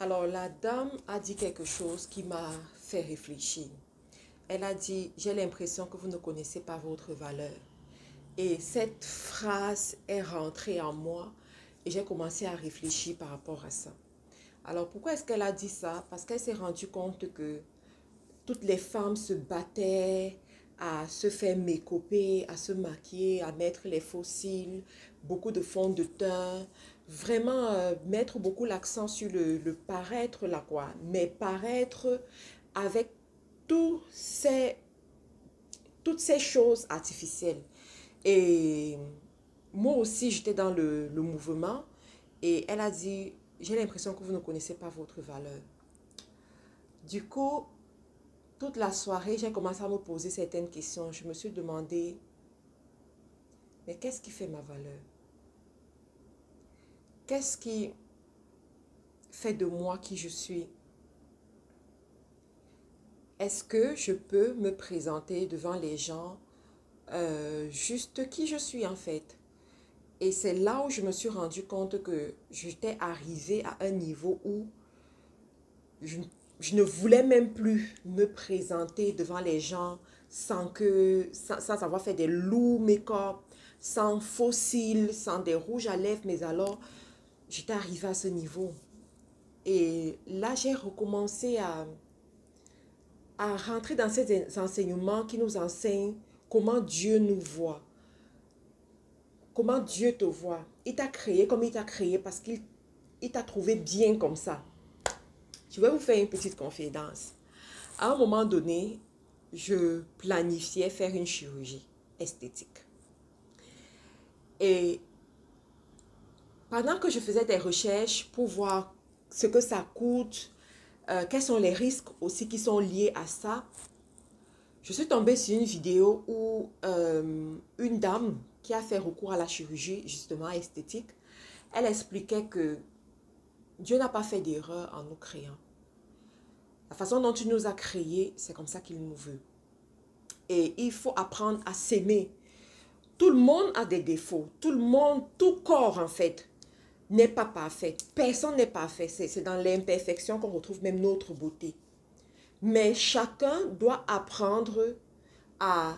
Alors, la dame a dit quelque chose qui m'a fait réfléchir. Elle a dit, j'ai l'impression que vous ne connaissez pas votre valeur. Et cette phrase est rentrée en moi et j'ai commencé à réfléchir par rapport à ça. Alors, pourquoi est-ce qu'elle a dit ça? Parce qu'elle s'est rendue compte que toutes les femmes se battaient à se faire mécoper, à se maquiller, à mettre les fossiles, beaucoup de fond de teint, vraiment euh, mettre beaucoup l'accent sur le, paraître là quoi, mais paraître avec tous ces, toutes ces choses artificielles. Et moi aussi, j'étais dans le, le mouvement et elle a dit, j'ai l'impression que vous ne connaissez pas votre valeur. Du coup, toute la soirée, j'ai commencé à me poser certaines questions. Je me suis demandé, mais qu'est-ce qui fait ma valeur? Qu'est-ce qui fait de moi qui je suis? Est-ce que je peux me présenter devant les gens euh, juste qui je suis en fait? Et c'est là où je me suis rendu compte que j'étais arrivée à un niveau où je ne voulais même plus me présenter devant les gens sans, que, sans, avoir fait des loups make-up, sans fossiles, sans des rouges à lèvres. Mais alors, j'étais arrivée à ce niveau. Et là, j'ai recommencé à, à rentrer dans ces enseignements qui nous enseignent comment Dieu nous voit. Comment Dieu te voit. Il t'a créé comme il t'a créé parce qu'il t'a trouvé bien comme ça. Je vais vous faire une petite confidence. À un moment donné, je planifiais faire une chirurgie esthétique. Et pendant que je faisais des recherches pour voir ce que ça coûte, euh, quels sont les risques aussi qui sont liés à ça, je suis tombée sur une vidéo où euh, une dame qui a fait recours à la chirurgie justement esthétique, elle expliquait que Dieu n'a pas fait d'erreur en nous créant. La façon dont il nous a créés, c'est comme ça qu'il nous veut. Et il faut apprendre à s'aimer. Tout le monde a des défauts. Tout le monde, tout corps en fait, n'est pas parfait. Personne n'est parfait. C'est dans l'imperfection qu'on retrouve même notre beauté. Mais chacun doit apprendre à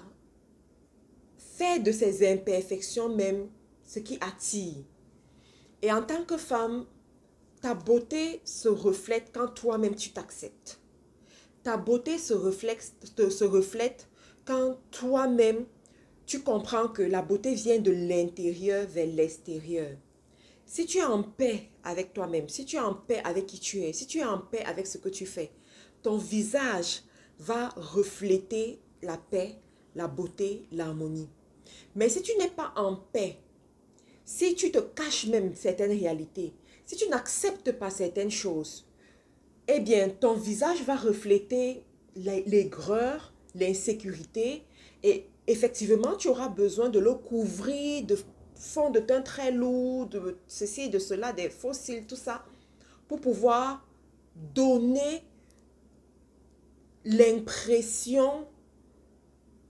faire de ses imperfections même ce qui attire. Et en tant que femme, ta beauté se reflète quand toi-même tu t'acceptes. Ta beauté se reflète, se reflète quand toi-même tu comprends que la beauté vient de l'intérieur vers l'extérieur. Si tu es en paix avec toi-même, si tu es en paix avec qui tu es, si tu es en paix avec ce que tu fais, ton visage va refléter la paix, la beauté, l'harmonie. Mais si tu n'es pas en paix, si tu te caches même certaines réalités, si tu n'acceptes pas certaines choses, eh bien, ton visage va refléter l'aigreur, l'insécurité et effectivement, tu auras besoin de le couvrir de fond de teint très lourd, de ceci, de cela, des fossiles, tout ça, pour pouvoir donner l'impression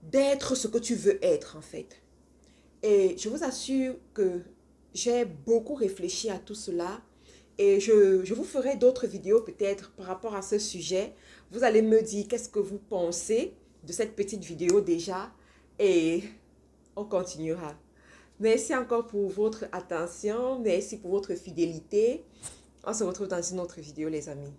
d'être ce que tu veux être en fait. Et je vous assure que j'ai beaucoup réfléchi à tout cela et je, vous ferai d'autres vidéos peut-être par rapport à ce sujet. Vous allez me dire qu'est-ce que vous pensez de cette petite vidéo déjà. Et on continuera. Merci encore pour votre attention. Merci pour votre fidélité. On se retrouve dans une autre vidéo les amis.